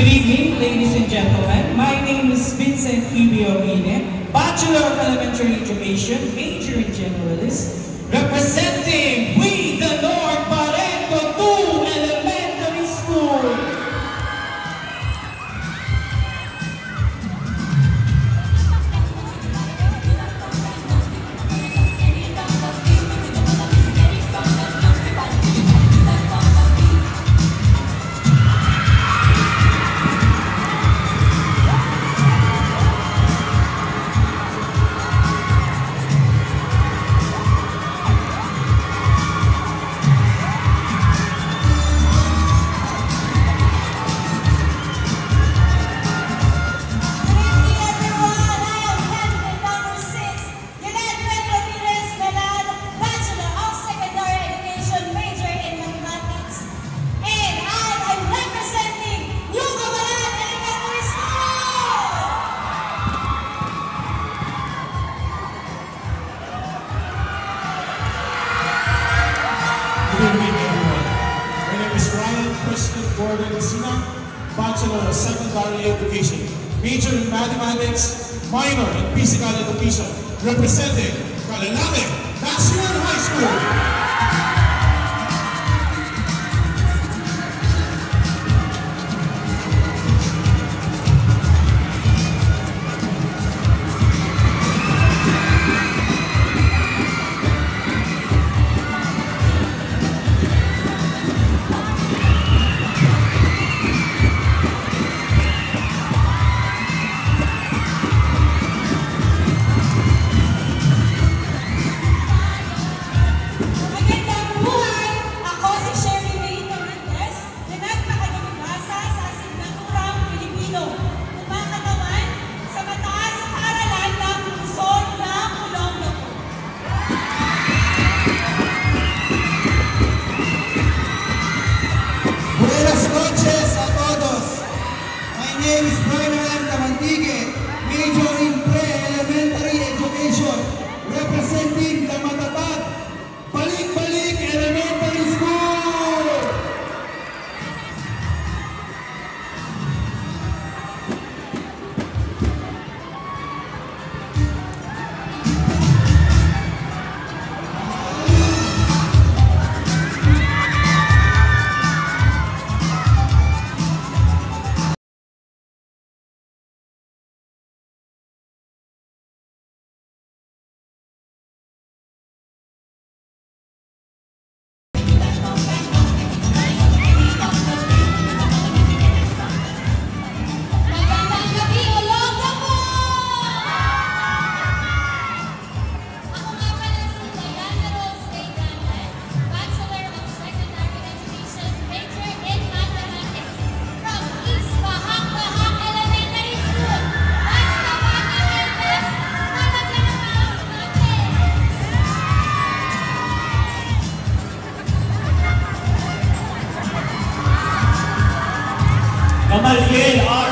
Good evening, ladies and gentlemen. My name is Vincent Ibio Bachelor of Elementary Education, major in Generalist, Gordon Bachelor of Secondary Education, major in Mathematics, minor in Physical Education, representing Kalalame National High School. Roland Tamantique, Major in Gamal Gale are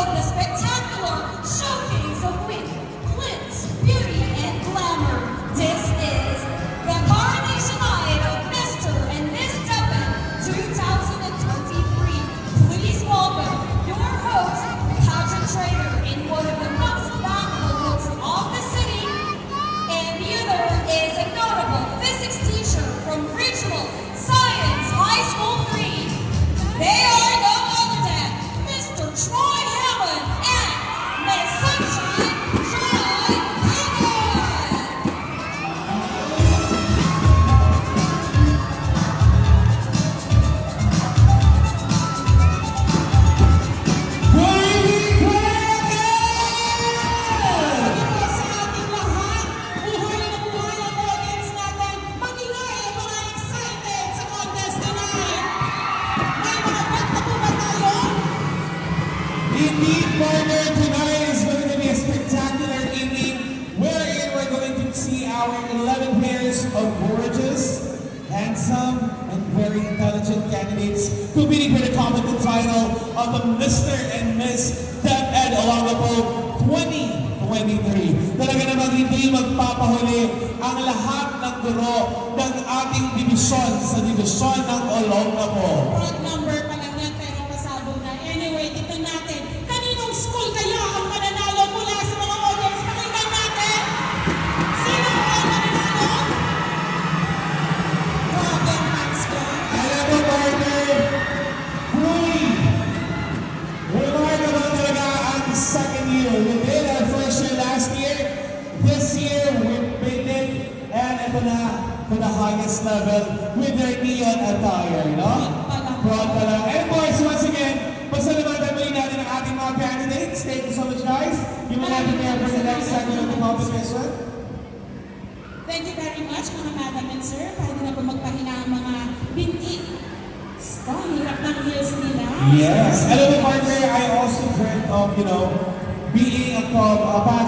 followed the spectacular show very intelligent candidates competing for the coveted title of the Mr. and Miss DepEd Olongapo 2023. Talaga namang hindi magpapahuli ang lahat ng guro ng ating divisyon sa divisyon ng Olongapo. Broad number highest level with their neon attire, no? Proud pala. And boys, once again, pasalamatan muli natin ang ating mga candidates. Thank you so much, guys. You will have to prepare for the next segment of the competition. Thank you very much, mga madam and sir. Pwede na po magpahinga ang mga binti. Ang hirap ng heels nila. Yes. Alam mo, partner, I also dreamt of, you know, being a, co- a pageant